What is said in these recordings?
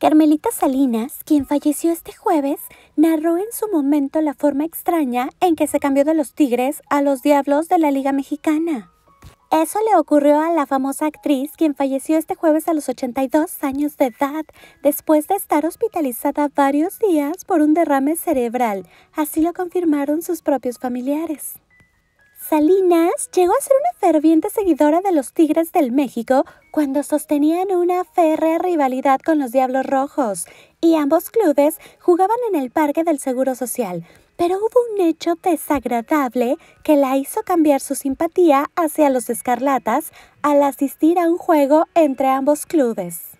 Carmelita Salinas, quien falleció este jueves, narró en su momento la forma extraña en que se cambió de los Tigres a los Diablos de la Liga Mexicana. Eso le ocurrió a la famosa actriz, quien falleció este jueves a los 82 años de edad, después de estar hospitalizada varios días por un derrame cerebral. Así lo confirmaron sus propios familiares. Salinas llegó a ser una ferviente seguidora de los Tigres del México cuando sostenían una férrea rivalidad con los Diablos Rojos y ambos clubes jugaban en el Parque del Seguro Social. Pero hubo un hecho desagradable que la hizo cambiar su simpatía hacia los Escarlatas al asistir a un juego entre ambos clubes.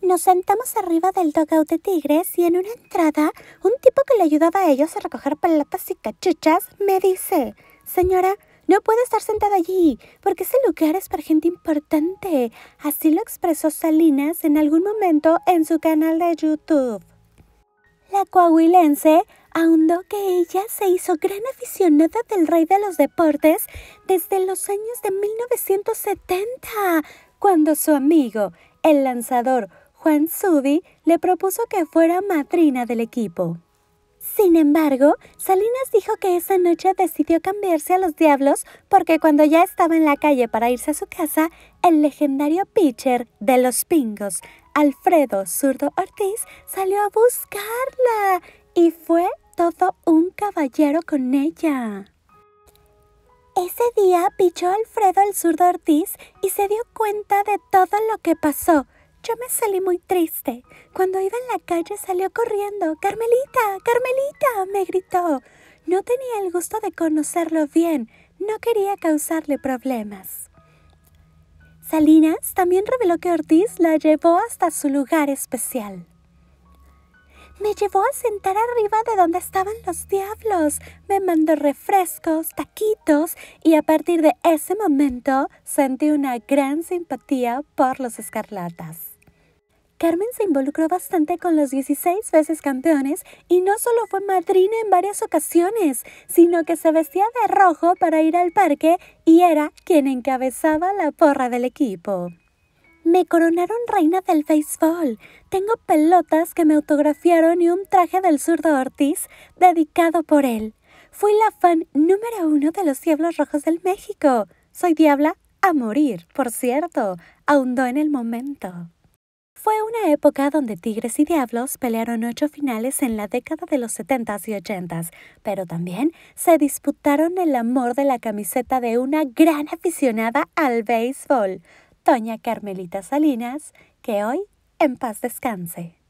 Nos sentamos arriba del dugout de Tigres y en una entrada, un tipo que le ayudaba a ellos a recoger pelotas y cachuchas me dice, Señora, no puede estar sentada allí, porque ese lugar es para gente importante. Así lo expresó Salinas en algún momento en su canal de YouTube. La coahuilense ahondó que ella se hizo gran aficionada del rey de los deportes desde los años de 1970, cuando su amigo, el lanzador Juan Subi, le propuso que fuera madrina del equipo. Sin embargo, Salinas dijo que esa noche decidió cambiarse a los Diablos porque cuando ya estaba en la calle para irse a su casa, el legendario pitcher de los Pingos, Alfredo Zurdo Ortiz, salió a buscarla y fue todo un caballero con ella. Ese día pichó Alfredo el zurdo Ortiz y se dio cuenta de todo lo que pasó. Yo me salí muy triste. Cuando iba en la calle salió corriendo. Carmelita, Carmelita, me gritó. No tenía el gusto de conocerlo bien. No quería causarle problemas. Salinas también reveló que Ortiz la llevó hasta su lugar especial. Me llevó a sentar arriba de donde estaban los diablos. Me mandó refrescos, taquitos y a partir de ese momento sentí una gran simpatía por los escarlatas. Carmen se involucró bastante con los 16 veces campeones y no solo fue madrina en varias ocasiones, sino que se vestía de rojo para ir al parque y era quien encabezaba la porra del equipo. Me coronaron reina del béisbol. Tengo pelotas que me autografiaron y un traje del zurdo Ortiz dedicado por él. Fui la fan número uno de los Diablos Rojos del México. Soy diabla a morir, por cierto, ahondó en el momento. Fue una época donde Tigres y Diablos pelearon ocho finales en la década de los 70s y 80s, pero también se disputaron el amor de la camiseta de una gran aficionada al béisbol, Doña Carmelita Salinas, que hoy en paz descanse.